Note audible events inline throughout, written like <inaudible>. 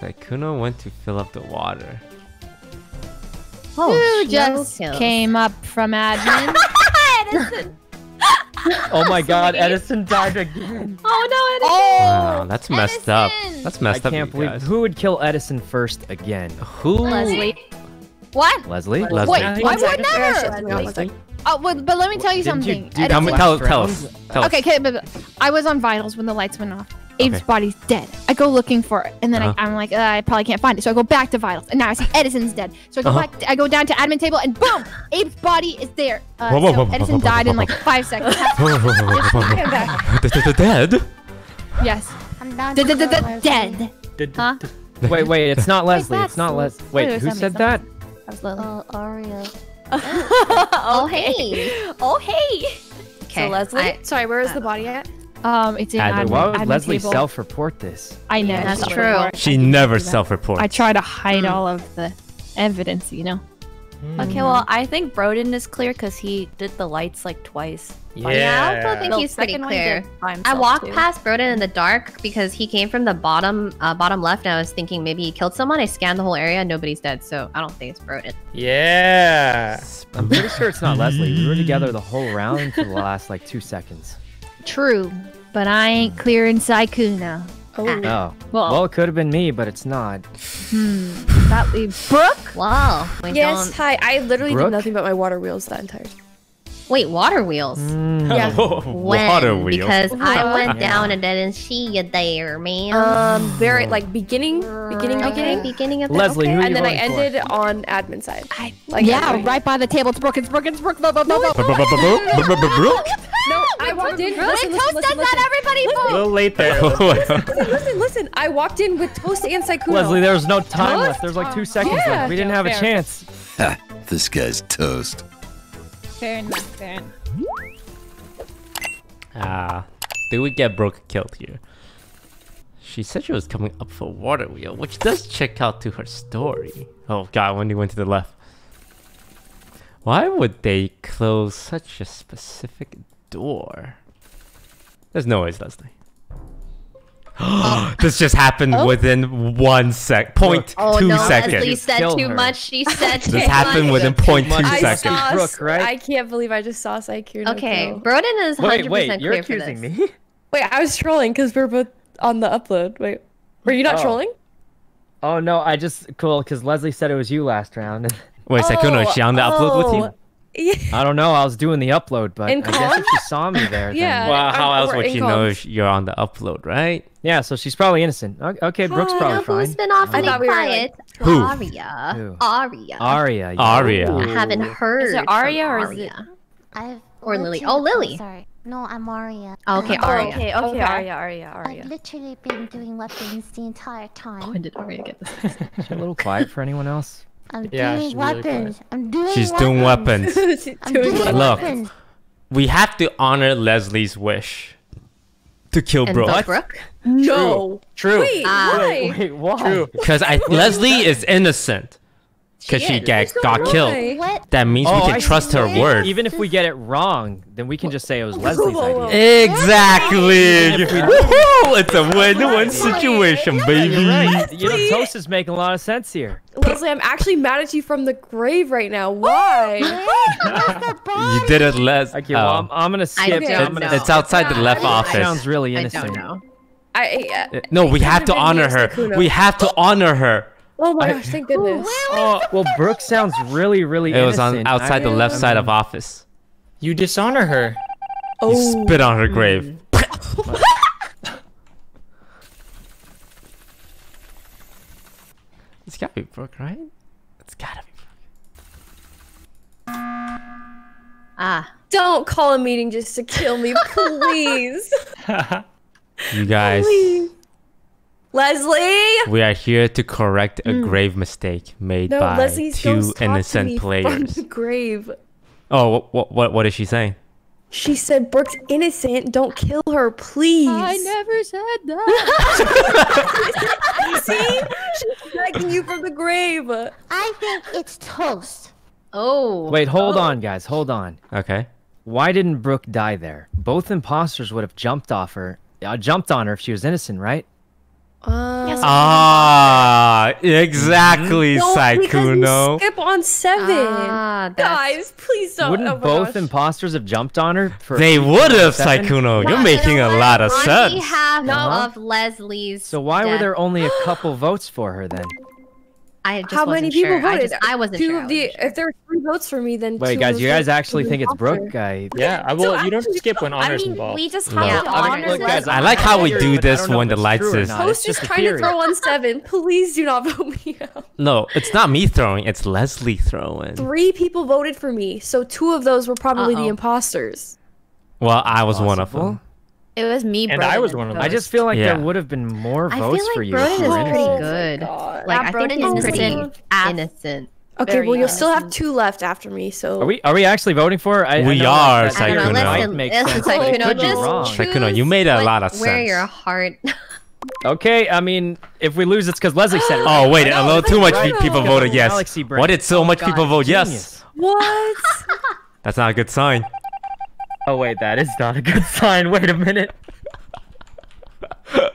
Sykkuno went to fill up the water. Oh, Who just kills. came up from admin? <laughs> Edison. Oh my god, Edison died again. <laughs> Oh no, Edison. oh, Wow, that's messed up. Edison! That's I messed up. I can't you believe guys. who would kill Edison first again. Who? Leslie. what? Leslie? Leslie. Wait, Leslie. I would One never. second, one second. Oh, but, but let me tell you Didn't something. do Edison- Tell me, tell, tell us. Tell Okay, us. okay, but, but I was on vitals when the lights went off. Abe's Okay. body's dead. I go looking for it, and then Uh-huh. I, I'm like, uh, I probably can't find it. So I go back to vitals, and now I see Edison's dead. So I go Uh-huh. back. I go down to admin table, and boom, Abe's body is there. Uh, Whoa, whoa, so whoa, whoa, Edison whoa, whoa, died whoa, in like whoa. five seconds. Dead? yes, I'm down. D- to d- d- go, dead. Huh? Wait, wait, it's not Leslie. It's not Leslie. Wait, wait, who said that? That was Lily. Uh, Aria. <laughs> oh hey. Oh hey. <laughs> Okay. So Leslie, sorry, where is the body at? Um, it's in Admin. admin. Why would admin Leslie table. self-report this? I know. That's she's true. report. She never self-reports. I try to hide Hmm. all of the evidence, you know. Okay, well, I think Broden is clear because he did the lights like twice. Yeah, I also think The he's pretty second one he clear. I walked too. past Broden in the dark because he came from the bottom uh, bottom left, and I was thinking maybe he killed someone. I scanned the whole area, nobody's dead, so I don't think it's Broden. Yeah. I'm pretty sure it's not Leslie. We were together the whole round for the last like two seconds. True, but I ain't clearing Sykkuno. Oh, Oh. Well, Well, it could have been me, but it's not. hmm, that leaves Brooke. Wow. We yes. don't- Hi. I literally Brooke? did nothing but my water wheels that entire. Wait, water wheels. Mm, Yeah. <laughs> When? Water wheels. Because I went Yeah. down and didn't see you there, man. Um, very like beginning, beginning, okay, beginning, beginning of the Leslie, okay. who are and then I voting for? ended on admin side. I, Like, yeah, okay. right by the table. It's Brooke. It's Brooke. It's Brooke. Blah, blah, blah, blah. Brooke? No, I walked in. Really? Listen, Toast listen, does listen, that, everybody A little late there. <laughs> listen, listen, listen. I walked in with Toast and Sykkuno. Leslie, there was no time left. There's like two seconds left. We didn't have a chance. This guy's toast. Fair enough. Fair enough. Ah, did we get Brooke killed here? She said she was coming up for water wheel, which does check out to her story. Oh god, Wendy went to the left. Why would they close such a specific door? There's no ways, Leslie. <gasps> this just happened oh. within one sec, point Oh two no, seconds. Leslie said too her. much. She said too This happened much. within point two much. I seconds. saw. Brooke, right? I can't believe I just saw Sykkuno. Okay, kill. Broden is 100% Wait, wait, you're clear for accusing this. me? <laughs> Wait, I was trolling because we're both on the upload. Wait, were you not Oh. trolling? Oh no, I just cool because Leslie said it was you last round. <laughs> Wait, Sykkuno, is she on the upload with you? Oh. Oh. Yeah. I don't know. I was doing the upload, but In I guess if she saw me there, then... <laughs> Yeah. Well, how I'm- else would in she know if you're on the upload, right? Yeah, so she's probably innocent. O- Okay, Brooke's Oh, probably you know who's fine. been awfully thought we were, quiet? Who? Aria. Who? Aria. Aria. yeah. Aria. I haven't heard. Is it Aria or is it- Aria. I've Or Lily. Oh, Lily. sorry. No, I'm Aria. Oh, okay, Um, Aria. Okay, okay, Okay. Arya, Arya, I've literally been doing weapons the entire time. When did Arya get this? Is <laughs> she a little quiet for anyone else? I'm Yeah, doing she's really weapons. I'm doing She's doing weapons. <laughs> She's I'm doing doing what? Look. we have to honor Leslie's wish to kill And Brooke. vote Brooke? No. True. Wait, Ah. why? Wait, why? True. Because I Leslie is innocent. Because she, is. get, There's no got killed. What? That means Oh, we can I trust her E- word. Even if we get it wrong, then we can just say it was <laughs> Leslie's whoa, whoa. idea. Exactly. Woohoo! It's a win-win situation, baby. You're right. You know, Toast is making a lot of sense here. Leslie, I'm actually mad at you from the grave right now. <gasps> Why? <laughs> You did it, Les. Okay, well, I'm. I'm gonna skip. don't gonna. It's outside the left I- I- office. Sounds really innocent. I innocent. don't know. I, uh, No, we have to could've been honor her. Sykkuno. We have to honor her. Oh my I- gosh, thank <laughs> goodness. Oh, well, Brooke sounds really, really It was on innocent. outside the left I side of office. You dishonor her. Oh. You spit on her grave. <laughs> it's gotta be Brooke, right? It's gotta be Brooke. Ah. Don't call a meeting just to kill me, <laughs> please. You guys, please. Leslie! we are here to correct a grave mistake made No, by Leslie's two ghost talked innocent from players. the grave. Oh, what, what, what, what is she saying? She said Brooke's innocent. Don't kill her, please. I never said that. <laughs> See? She's begging you from the grave. I think it's toast. Oh. Wait, hold on, guys. Hold on. Okay. Why didn't Brooke die there? Both imposters would have jumped off her. Uh, jumped on her if she was innocent, right? Uh, Ah, Exactly, No, because we Sykkuno. skip on seven. Ah, Guys, please don't. Wouldn't oh both gosh. imposters have jumped on her? For They would have, seven? Sykkuno. You're Not making a lot of on sense. behalf Uh-huh. of Leslie's. So why were there only a <gasps> couple votes for her then? I just How many people sure. voted? I just I wasn't two sure. Of the. sure. If there were three votes for me, then Wait, two guys, you guys actually think it's imposter. Brooke? I Yeah, I So will. You don't skip when honors I honors mean, involved. we just No. have to honors honor Look, guys, I like how we do this when the lights is- not. Host It's is just trying to throw on seven. Please do not <laughs> vote me out. No, it's not me throwing. It's Leslie throwing. Three people voted for me, so two of those were probably the imposters. Well, I was one of them. It was me, And Broden, I was one of them. I just feel like Yeah. there would have been more votes like for you. Broden if you is were oh, oh pretty good. God. Like Yeah, I Broden think he's is pretty innocent. Innocent. Okay, Very well, you'll still have two left after me, so. Are we are we actually voting for her? I, I We know are, that- that I don't know. Sykkuno. might Listen, make listen, sense, but it Sykkuno, could just wrong. choose Sykkuno, you made a what- lot of Where sense. your heart. <laughs> Okay, I mean, if we lose, it's because Leslie said it. <gasps> Oh wait, a little too much right. people voted yes. Galaxy. Why did so Oh, much God, people vote yes? What? <laughs> That's not a good sign. Oh wait, that is not a good <laughs> sign. Wait a minute. <laughs>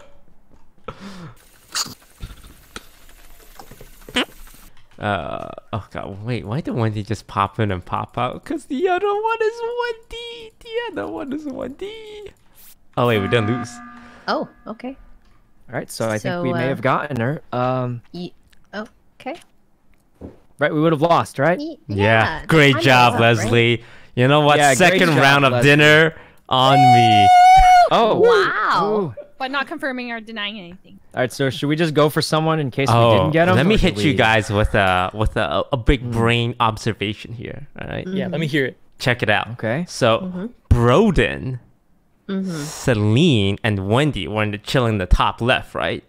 Uh oh god, wait, why did Wendy just pop in and pop out? Cause the other one is Wendy. The other one is Wendy. Oh wait, we didn't lose. Oh, okay. All right, so I think So, we may uh, have gotten her. Um, Ye- oh, okay. right, we would have lost, right? Ye- Yeah, yeah, great kinda job, up, right? Leslie. You know what? Yeah, Second job, round of Leslie. dinner on me. Oh, Wow. Ooh. But not confirming or denying anything. All right, so should we just go for someone in case we Oh, didn't get them? let me hit you guys with a with a, a big mm. brain observation here. All right, Yeah, let me hear it. check it out. Okay. So, mm-hmm. Broden, mm-hmm. Celine, and Wendy were in the, chilling the top left, right?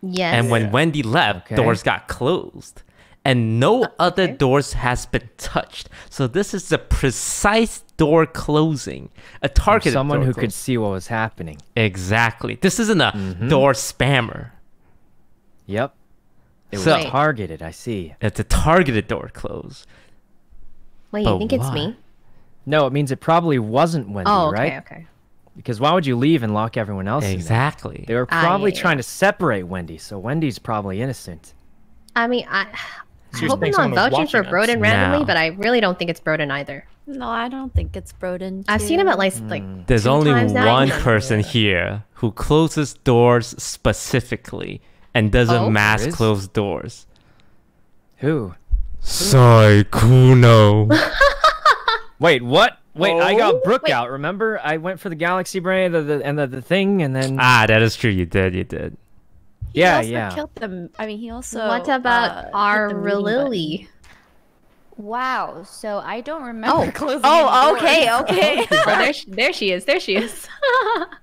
Yes. And when Wendy left, Okay. doors got closed. And no other doors has been touched. So this is the precise door closing. A targeted Someone door who could see what was happening. Exactly. This isn't a Mm-hmm. door spammer. Yep. It was So- targeted. I see. It's a targeted door close. Wait, but you think it's me? No, it means it probably wasn't Wendy, Oh, okay, right? okay. Because why would you leave and lock everyone else in there? Exactly. They were Ah, probably yeah, trying yeah. to separate Wendy, so Wendy's probably innocent. I mean, I. So I hope I'm not vouching for watching us? Broden randomly, No. but I really don't think it's Broden either. No, I don't think it's Broden. I've seen him too. at like like There's two only times now. one person here who closes doors specifically and doesn't Oh? mass There is? close doors. Who? Sykkuno. <laughs> Wait, what? Wait, I Oh? got Brooke Wait. out. Remember, I went for the Galaxy Brain the, the, and the, the thing, and then ah, that is true. You did. You did. He yeah, also yeah. Killed them. I mean, he also. what about uh, our the meeting Lily? Wow, so I don't remember Oh. <laughs> closing Oh, any okay, doors. okay. <laughs> Oh, <laughs> there, she, there she is. There she is.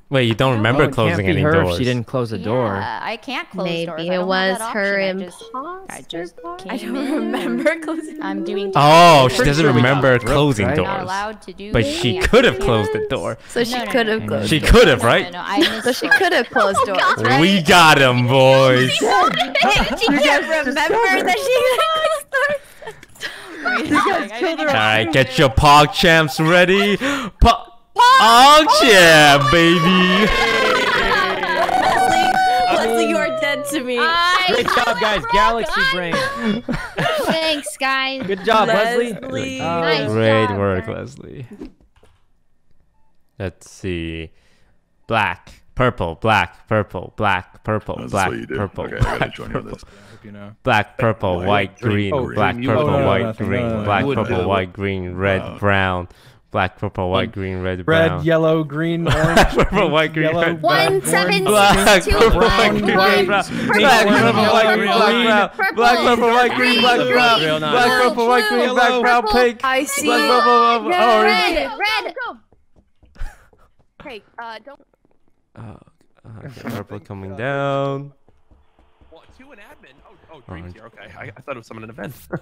Wait, you don't remember Oh, it closing can't be any her doors? If she didn't close the door. Yeah, I can't close Maybe doors. I it don't have was her option. I just, imposter. I just came I don't in. remember closing. I'm doing. Oh, she doesn't sure we got remember Brooke, closing right? doors. Not allowed to do. But she could have closed the door. So she No, no, could no, have no, closed. She it. could have, No, right? No, no, I So she could have closed oh, doors, right? We got him, boys. she can't remember that she closed doors. All right, get your pog champs ready. Po- pog champ, baby. Leslie, you are dead to me. Great job, guys. Galaxy Brain. <laughs> Thanks, guys. Good job, Leslie. Leslie. Uh, Nice Great job, work, guys. Leslie. Let's see. Black, purple, black, purple, black, purple, That's black, what you do. purple, Okay, I gotta black, join you on this. You know. black, purple, Why? white, Dream- green, oh, black, dream, purple, oh, no, white, nothing, green, no, no, black, you purple, do white, green, red, Wow. brown, black, purple, white, green, red, Red, yellow, green, <laughs> orange, Purple, pink, white, green, yellow, red, black, One, seven, Black, Two, purple, white, green, one. red, brown. Purple, Black, purple, purple, white, green, black, brown. purple, Black, purple, white, green, black, brown. Black, purple, white, green, black, brown, pink. I see. Black, purple, Red, orange. red. Okay, uh, don't. Oh, purple coming down. Well, two in admin. Oh, oh, Orange. Okay, I, I thought it was someone in an event. <laughs>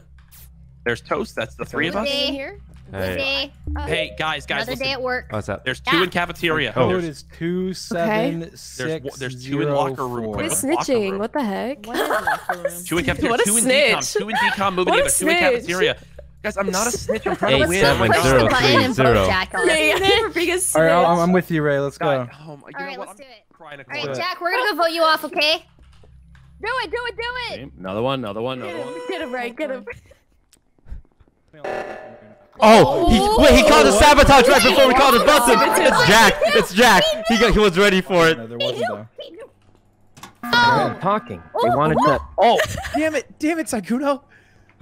There's Toast. That's the three of us. Day. here. Hey, Day. Oh. Hey, guys, guys, Another listen. day at work. what's up? There's two in cafeteria. Code There's, is two seven six There's- there's two in locker room. zero Wait, Who's what? locker snitching? room. What the heck? <laughs> two in cafeteria. What a two in snitch. decom. Two in decom moving What a together. Two in cafeteria. Guys, I'm not a snitch. I'm trying Eight, to win. Seven, Push zero, the button and zero. Jack on yeah, yeah. All right, I'm, with you, Ray. Let's go. God, oh my, you All know right, what? let's do it. All right. Jack, we're gonna go vote you off, okay? Do it, do it, do it. Okay, Another one, another one, another one. Get him right, get him. Oh, he, oh. wait, he called a sabotage right before we called a button. It's Jack. It's Jack. He got, he was ready for it. No, there wasn't though. They're talking. They oh. wanted to. Oh. oh, damn it, damn it, Sykkuno.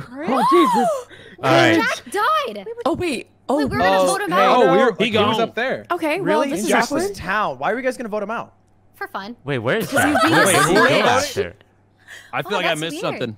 Oh Jesus! All right. Jack died. Oh wait. Oh, Wait, we're gonna Oh, vote him out oh, we were, He he, was up there. okay. Well, Really? this In is Jack's awkward. town. Why are you guys gonna vote him out? for fun. Wait, where is Jack? Wait, being who serious. came after? I feel Oh, like I missed weird. something.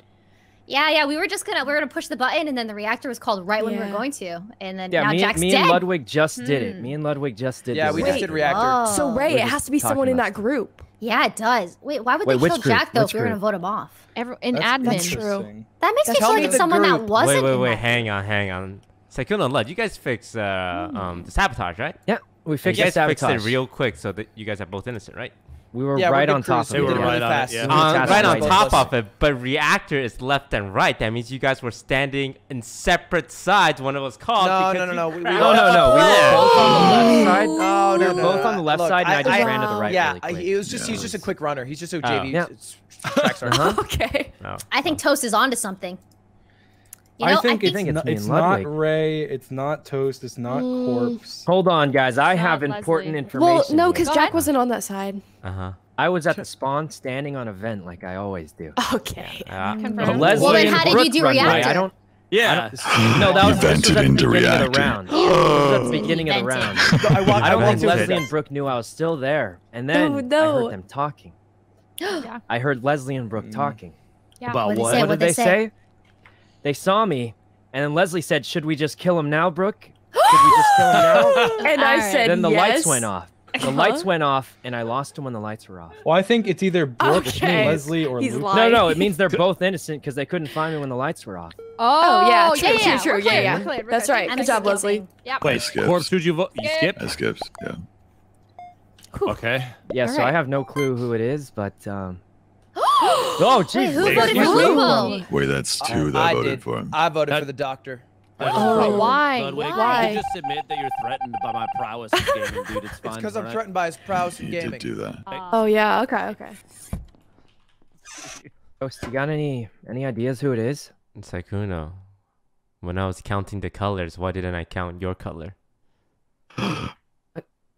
Yeah, yeah. We were just gonna we were gonna push the button, and then the reactor was called right when we were going to, and then Yeah, now me, Jack's me dead. and Ludwig just did it. Hmm. Me and Ludwig just did. It. Yeah, this. we just did reactor. Whoa. So Ray, it has to be someone in that group. Yeah, it does. Wait, why would Wait, they kill group? Jack though Which if we were gonna vote him off? Every, an That's admin. interesting. That makes me Tell feel like it's the someone that wasn't. Wait, wait, wait. Hang on, hang on. Sykkuno and Lud, you guys fix uh, um, the sabotage, right? Yeah, we And fixed you the guys fixed sabotage. it real quick so that you guys are both innocent, right? We were Yeah, right on top so of it. did it really Right on it, fast. yeah. We were right on top of it, but reactor is left and right. That means you guys were standing in separate sides when it was called. No, no, no, no. We, we. No, no, no. We were both on the left side. No, no, We were both on the left side, and I just ran to the right. Yeah, really it was just he's just a quick runner. He's just a Oh. JV. Yeah. It's, track star. Uh-huh. <laughs> Okay. I think Toast is onto something. You know, I think, I it's, think it's not, it's not Ray. It's not Toast. It's not Corpse. Hold on, guys. I Not have important Leslie. information. Well, no, because Jack wasn't on that side. Uh huh. I was at the spawn standing on a vent like I always do. Okay. Yeah. Confirmed. Leslie Well, then and how did Brooke you do run by. I don't. Yeah. No, that You was, this was vented at the into beginning of the reactor. round. <gasps> At the beginning of the round. <laughs> I, walked, I don't think. Leslie and Brooke knew I was still there. And then I no. heard them talking. Yeah. I heard Leslie and Mm. Brooke talking. Yeah. About What'd he what? say? what did they they say? say? They saw me, and then Leslie said, "Should we just kill him now, Brooke? Should we just kill him now?" <laughs> And I Alright. said then the yes. lights went off. The lights went off, and I lost him when the lights were off. Well, I think it's either Brooke, Okay. Leslie, or He's Luke. lying. No, no, it means they're <laughs> both innocent because they couldn't find me when the lights were off. Oh, yeah, true, true, true. We're Yeah, yeah. we're clear, we're That's right. I'm Good job, skipping. Leslie. Yep. Wait, skips. Corpse, who'd you vote? You skip? That skips. Yeah. Okay. Yeah, so I have no clue who it is, but um. <gasps> oh, Wait, jeez. who Wait, voted for who? Lupo? Wait, that's two that I voted did. for him. I voted That- for the doctor. Oh, why? Ludwig, Why? You just admit that you're threatened by my prowess in gaming, dude. It's <laughs> fine. It's because I'm alright? threatened by his prowess in You gaming. did do that. Oh, yeah. Okay, okay. <laughs> Ghost, you got any any ideas who it is? Sykkuno, when I was counting the colors, why didn't I count your color? <gasps>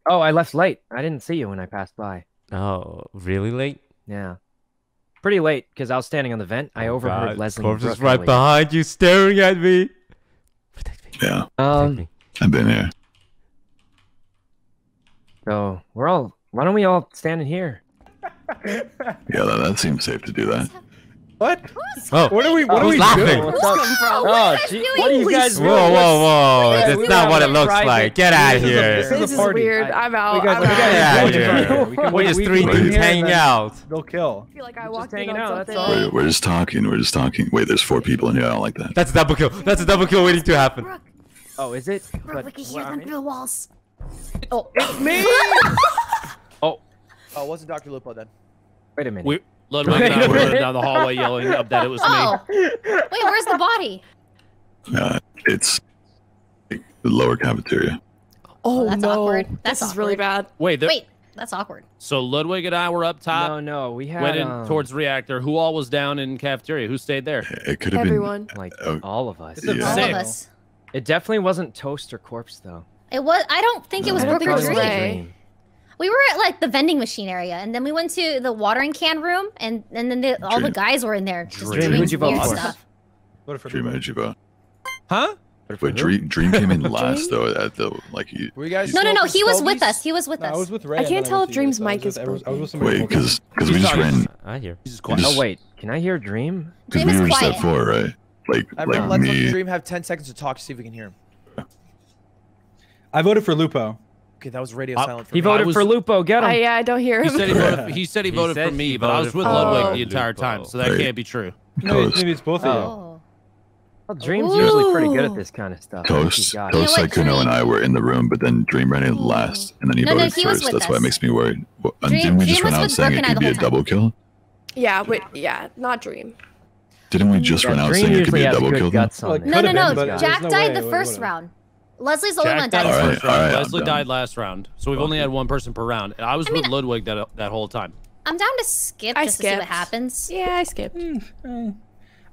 Oh, I left late. I didn't see you when I passed by. Oh, really late? Yeah. Pretty late because I was standing on the vent. I Oh, overheard God, Leslie. Corpse and is right behind you, staring at me. Protect me. Yeah, Um. me. I've been here. So we're all. Why don't we all stand in here? Yeah, that, that seems safe to do that. What? Oh, What are we? What are who's we laughing? doing? What's up? What Oh, are you guys gee, what are you guys Whoa, doing? whoa, whoa! Let's- That's we not what it looks private- like. Get out of This is a- here! this is This a is weird. I- I'm out. We guys- I'm out. Get out of we here! We we're just three dudes hanging then out. Go kill. I feel like I walked in on something. all. We're, we're just talking. We're just talking. Wait, there's four people in here. I don't like that. That's a double kill. That's a double kill waiting to happen. Oh, is it? Brooke, But we can hear them through the walls. Oh, it's me. <laughs> Oh, Oh, it wasn't Dr. Lupo then? wait a minute. We, Ludwig and I were running down the <laughs> hallway yelling up that it was me. Oh, wait, where's the body? Uh, it's the lower cafeteria. Oh, that's no. awkward. That's this is really bad. Wait, there, Wait, that's awkward. so Ludwig and I were up top, no, no, we had went in um, towards reactor. Who all was down in cafeteria? Who stayed there? It could have been. Everyone. like Oh. all of us. Yeah. All Same. of us. It definitely wasn't Toast or Corpse though. It was. I don't think it was I don't Brooke think or it was Dream. Ray. We were at like the vending machine area, and then we went to the watering can room, and and then the, all the guys were in there just Dream. doing Who'd you vote weird stuff. Voted for Dream, who'd you vote? Huh? But for But who? Dream, Dream came in <laughs> last though. At the like you. Were you guys? No, no, no. He was with us. He was with No, I us. was with Ray. I can't tell if Dream's guys. Mic is with- I was- I was broken. Wait, because because we just ran. I hear. Jesus We Christ. just, Oh wait, can I hear Dream? because Dream we is were just quiet. at four, right? Like Everyone, like let's let me. Dream have 10 seconds to talk to see if we can hear him. I voted for Lupo. Okay, that was radio Uh, silent for He me. voted was- for Lupo. Get him. I, yeah, I don't hear He him. said he voted. <laughs> He said he He voted said for me, he but I was with for Ludwig Oh. the entire Lupo. time, so that Right. can't be true. No, Toast. maybe it's both of you. Oh. Well, Dream's usually pretty good at this kind of stuff. I think Toast, he's got it. Toast, You know Sykkuno, and I were in the room, but then Dream ran in last, and then he No, no, voted he first. with That's why it makes me worried. Well, Dream- didn't we just Dream run out saying it could be a double kill? Yeah, wait, yeah, not Dream. Didn't we just Yeah, run out Dream saying it could be a double kill? then? guts on Well, there. No, no, no. Jack died the first round. Leslie's the only one died. Right, Leslie died done. last round, so we've only had one person per round. And I was I with mean, Ludwig that that whole time. I'm down to skip I just skipped. to see what happens. Yeah, I skipped. Mm,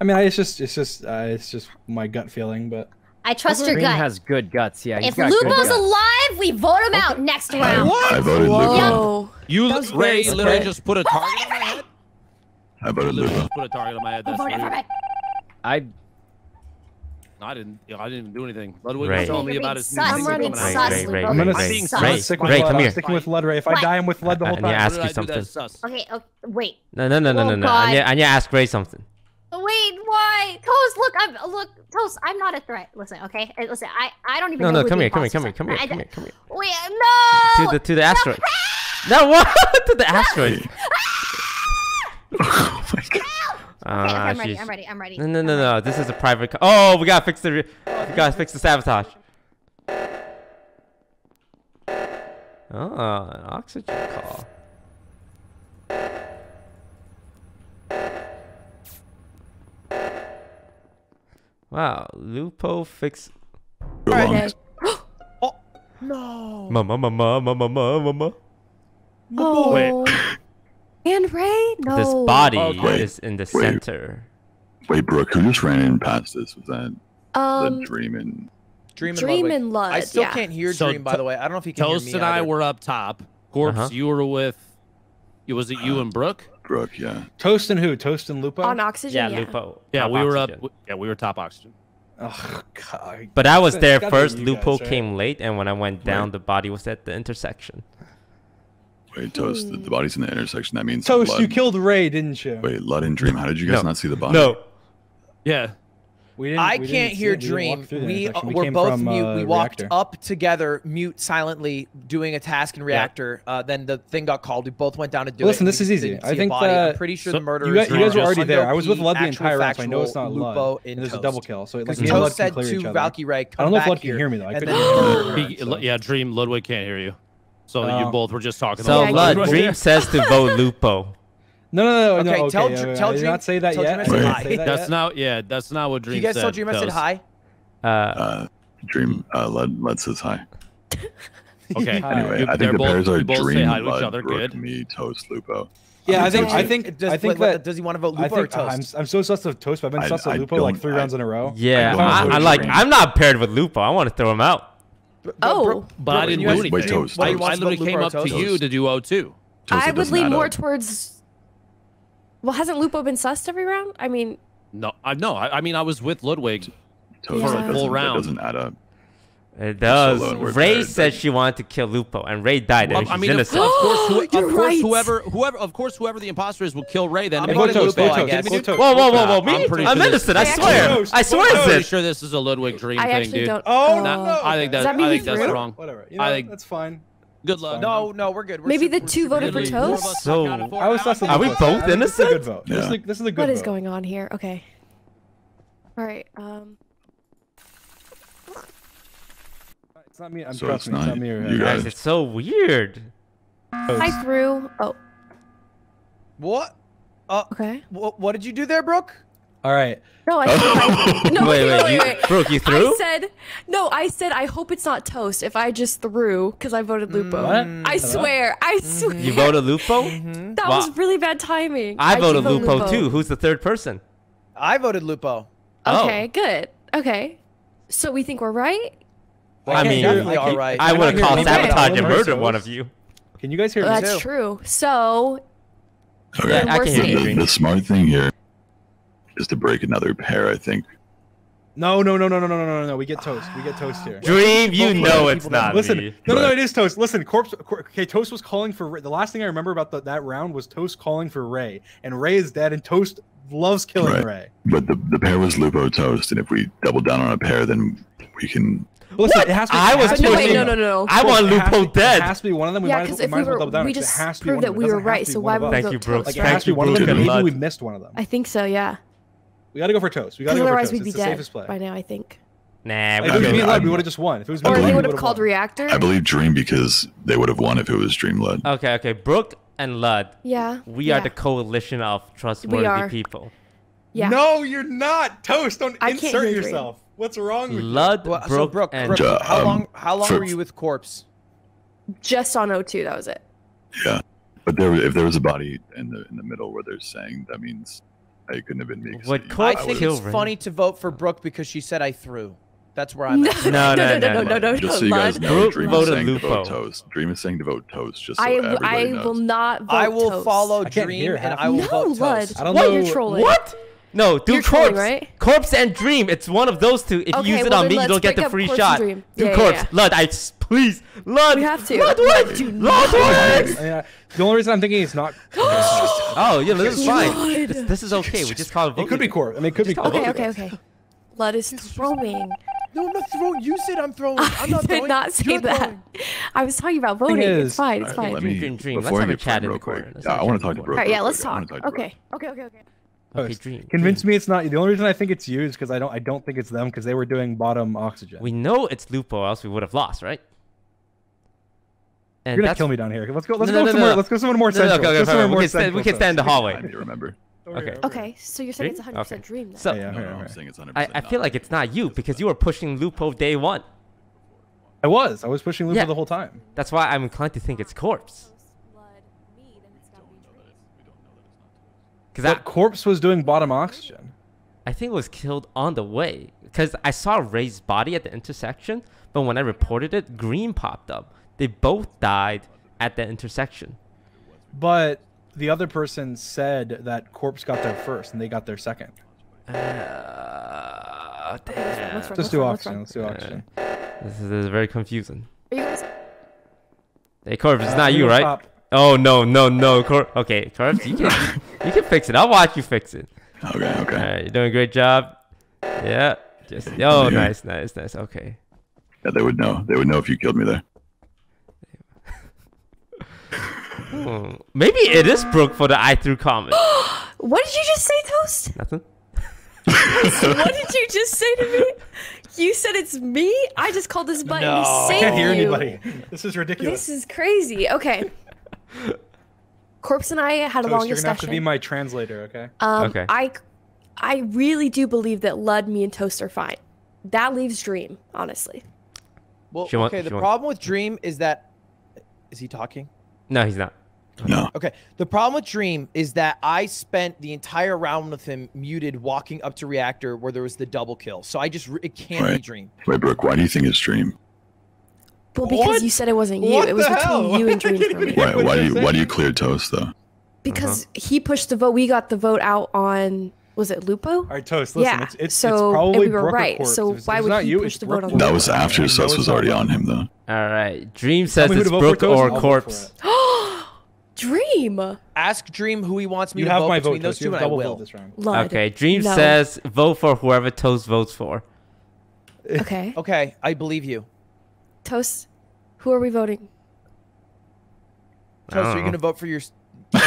I mean, it's just it's just uh, it's just my gut feeling, but. I trust your gut. has good guts, yeah. If Lupo's alive, we vote him okay. out next round. What? I voted You Ray literally okay. just put a target. I voted Lupo. Put a target on my head. That's voted for me. I I didn't. You know, I didn't even do anything. Ludwig Ray. was me about his. I'm running sus. Ray, Ray, I'm gonna Ray, sus. Ray, stick with Ray, come here. Sticking with Ludray. If what? I die, I'm with Lud the whole time. I need to ask you something. Okay. Wait. No, no, no, no, oh, no, no. I need, to ask Ray something. Wait, why? Toast, look, I'm look, Toast, I'm not a threat. Listen, okay? Uh, listen, I, I don't even no, know. No, no, come here, come here, come here, come here, come here, come here. Wait, no! To the to the asteroid. No, <laughs> what? to the asteroid. Uh, okay, I'm ready. I'm ready. I'm ready. No, no, no, no. This is a private. oh, we gotta fix the. We gotta fix the sabotage. Oh, an oxygen call. Wow, Lupo fix. <gasps> Oh no! Mama, mama, mama, mama, mama. Oh. Wait. And Ray? No. This body oh, is in the wait, center. Wait, Brooke, who just ran in past this? Was that um, the dreaming? Dream and, dream Lud. I still yeah. can't hear so Dream, by the way. I don't know if you can Toast hear me. and either. I were up top. Corpse, uh -huh. you were with. It was it you uh-huh. and Brooke? Brooke, yeah. Toast and who? Toast and Lupo. On oxygen. Yeah, yeah. Lupo. Yeah, top we were oxygen. up. Yeah, we were top oxygen. Oh God. But I was there first. Lupo guys, right? came late, and when I went down, right. the body was at the intersection. Wait, Toast, the, the hmm. body's in the intersection. That means Toast, you killed Ray, didn't you? Wait, Lud and Dream, how did you guys no. not see the body? No. Yeah. We didn't, I we can't hear it. Dream. We, we, we were both from, mute. Uh, we walked reactor. up together, mute silently, doing a task in reactor. Yeah. Uh, then the thing got called. We both went down to do well, it. Listen, this is easy. I think that, I'm uh, pretty sure so the murder. You guys, you guys were already there. I was with Lud the entire time. so I know it's not Lupo Lud. And, there's a double kill, so it, like, Toast said to Valkyrie, "Come I don't know if Lud can hear me though. Yeah, Dream. Ludwig can't hear you. So oh. you both were just talking. So about <laughs> Dream, Dream says to vote Lupo. No, no, no, no. Okay, tell, okay, yeah, tell Dream. Not say that tell yet. Dream say that that's yet. not. Yeah, that's not what Dream. You guys said, tell Dream I said hi. Uh, uh, Dream uh, Led, Led says hi. <laughs> Okay. Hi. Anyway, you, I think the both, pairs are Dream, hi Lud, each other. Rook, Good. me, Toast, Lupo. Yeah, I think I think does, I think what, that does he want to vote Lupo I think, or Toast? I'm, I'm so sus of Toast, but I've been sus of Lupo like three rounds in a row. Yeah, I, I, I like. I'm not paired with Lupo. I want to throw him out. Oh, but, I didn't do anything. Wait, toast. I, I literally came up to you to do O2. Toast, I would lean more towards. Well, hasn't Lupo been sussed every round? I mean. No, I no. I, I mean, I was with Ludwig toast. for yeah. a full round. doesn't add up. It does. Ray says she wanted to kill Lupo, and Ray died. Well, and I mean, innocent. of, course, who, <gasps> of course right. whoever, whoever, of course, whoever the imposter is will kill Ray. Then I mean, Lupo, Lupo, Lupo, I guess. Whoa, whoa, whoa, whoa! Me, I'm, I'm innocent. I swear. I swear. I'm pretty sure this is a Ludwig dream thing, dude. Oh no! I think that's I think that's wrong. Whatever. I think that's fine. Good luck. No, no, we're good. We're Maybe the two voted for Toast. So I was. Are we both innocent? This is a good vote. This is a good. What is going on here? Okay. All right. Um. not me. I'm so it's not, it's not me. Or, you guys, it's so weird. I threw. Oh. What? Uh, okay. What? what did you do there, Brooke? All right. No, I. <laughs> I no, wait, wait, wait, wait. You, Brooke, you threw. I said no. I said I hope it's not toast. If I just threw, because I voted Lupo. Mm. What? I swear. I mm-hmm. swear. You voted Lupo. Mm-hmm. that wow. was really bad timing. I, I voted Lupo, Lupo, too. Who's the third person? I voted Lupo. Okay, oh. good. Okay, so we think we're right. I, mean, all right. I, would have called sabotage and murder one of you. Can you guys hear me? That's true. So. Okay, I can hear you. The, smart thing here is to break another pair. I think. No, no, no, no, no, no, no, no, no. We get toast. We get toast here. Dream, you know it's not. Listen, me. no, no, no, it is toast. Listen, corpse. Cor okay, toast was calling for Ray. the last thing I remember about the, that round was toast calling for Ray, and Ray is dead, and toast loves killing right. Ray. But the the pair was Lupo toast, and if we double down on a pair, then we can Listen, what? it has to. Be, I was pushing. No, wait, no, no, no. I want Lupo dead. It has to be one of them. We yeah, because if we were, we just proved that we were right. So why would Thank you, Brooks. It has to. Maybe we missed one of them. I think so. Yeah. We got to go for toast. We got to go for toast. It's the safest play. dead by now. I think. Nah, if it was me led, we would have just won. If it was me or they would have called reactor. I believe Dream because they would have won if it was Dream led. Okay, okay, Brooke and Lud. Yeah. We yeah. are the coalition of trustworthy people. Yeah. No, you're not. Toast, don't I insert yourself. Dream. What's wrong with Lud, you? Well, so Brooke, and Brooke, how um, long how long were you with Corpse? Just on O2, that was it. Yeah, but there if there was a body in the in the middle where they're saying that means I couldn't have been me. What I, I think it's funny to vote for Brooke because she said I threw. That's where I'm. <laughs> No, at. no, no, no, no, no, no. Just so you guys know, Dream is saying to vote toast. Dream is saying to vote toast. Just so I, everybody I knows. will not. Vote I will toast. follow Dream and I will no, vote Lud. toast. I don't Why know. You're trolling. What? No, do You're trolling, corpse, right? corpse and dream. It's one of those two. If Okay, you use it well on me, you don't get the free Corpse shot. Dream. Do Yeah, yeah, corpse, yeah. Lud. I s- please, Lud. We have to. Lud, Lud, what? Lud, not. what? I mean, I- the only reason I'm thinking it's not. <gasps> Oh, yeah, this is fine. This, this is okay. We just call it. It could be corpse. I mean, it could be Corp. Okay, okay, okay. Lud is throwing. No, I'm not throwing. You said I'm throwing. I I'm not did throwing. not say You're that. throwing. I was talking about voting. is- it's fine. It's Alright, fine. let Dream, me, dream, dream. Let's Before have I a get chat in real the corner. quick. Let's Yeah, have I a want to talk to All Brooke. right, yeah, let's. I wanna talk. to Okay, okay, okay, okay. Oh, okay, dream. Convince dream. me it's not. The only reason I think it's you is because I don't. I don't think it's them because they were doing bottom oxygen. We know it's Lupo, or else we would have lost, right? And You're gonna kill me down here. Let's go. Let's No, no, go no, somewhere. no. Let's go somewhere more No, no, central. okay, okay, somewhere we more can stand- central we can stand in the hallway. I need to remember. Okay. Okay, so you're saying it's Dream? 100% Okay. dream then? So- Yeah, No, yeah, no, yeah. I'm saying it's 100% I, I feel like it's not you because you were pushing Lupo day one. I was. I was pushing Lupo Yeah. the whole time. That's why I'm inclined to think it's corpse. Because I, But corpse was doing bottom oxygen. I think it was killed on the way. Because I saw Ray's body at the intersection, but when I reported it, green popped up. They both died at the intersection. But the other person said that corpse got there first and they got there second. Uh, damn. Let's run, Just do let's run, oxygen. Let's do oxygen. This is, this is very confusing. Are you guys- Hey, Corpse, it's Uh, not you, right? top. Oh no, no, no, Corpse. Okay, Corpse, you can you can fix it. I'll watch you fix it. Okay, okay. All right, you're doing a great job. Yeah, just oh, Yeah. nice, nice, nice. Okay. Yeah, they would know. They would know if you killed me there. Hmm. Maybe it is Brooke for the I threw comment. <gasps> What did you just say, Toast? Nothing. what did you just say to me? You said it's me? I just called this button No. to I I can't hear you. anybody. This is ridiculous. This is crazy. Okay. Corpse and I had a Toast, long you're gonna have to be my translator, okay? Um, Okay. I, I really do believe that Lud, me, and Toast are fine. That leaves Dream, honestly. Well, She want- okay. The she want- problem with Dream is that is he talking? No, he's not. No. Okay. The problem with Dream is that I spent the entire round with him muted, walking up to reactor where there was the double kill. So I just it can't be Dream. Wait, Brooke, why do you think it's Dream? Well, because What? you said it wasn't you. What it was between hell? you and I Dream for me. Why, why do you're you why do you clear toast though? Because uh-huh. he pushed the vote. We got the vote out on, was it Lupo? All right, Toast, listen. Yeah, It's, it's, so- it's and probably we were Brooke right, Corpse. so If it's- why would not he you, push it's the vote on that? That was after I Sus it's was already on him though. All right. Dream says it's to vote for, Brooke or and I'll vote for corpse. <gasps> Dream. Ask Dream who he wants me You to have vote my between vote, those Toast. You two, have and I will. this round. Lud. Okay. Dream No. says vote for whoever Toast votes for. Okay. <laughs> Okay, I believe you. Toast, who are we voting? I Toast, are you gonna vote for your? <laughs>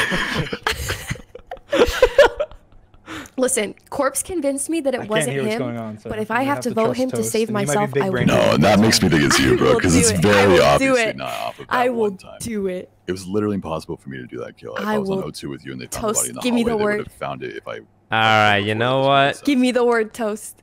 Listen, Corpse convinced me that it I wasn't him. on, so but if I'm I gonna have have to to vote trust him to save and he might be myself, I will. No, and that makes me think it's <laughs> you, bro, because it's it. Very will obviously it. not off of that I will one time. do it. It was literally impossible for me to do that kill. If I I, was on will- O2 with you and they found Toast, the body in the give me hallway, the they word. would have found it if I. All right. You know what? Give me the word toast.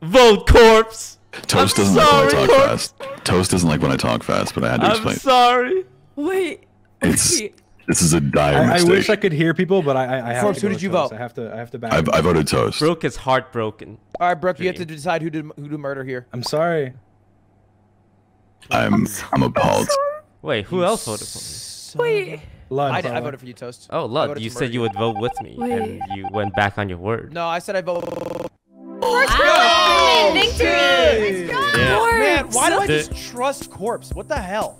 Vote corpse. Toast I'm doesn't like when I talk Corpse. fast. Toast doesn't like when I talk fast, but I had to I'm explain. sorry. Wait. It's this is a dire I, I wish I could hear people, but I, I, I have Corpse, to who did you Toast. vote? I have to. I have to back. I. I voted toast. Brooke is heartbroken. All right, Brooke, you have to decide who did who to murder here. I'm sorry. I'm I'm appalled. I'm Wait, who else voted for me? Wait. Lud, I, did, I voted for you, Toast. Oh, I Lud, you said you would vote with me, and you went back on your word. No, I said I vote. Wow, victory! Yeah. Man, why do I just trust Corpse? What the hell?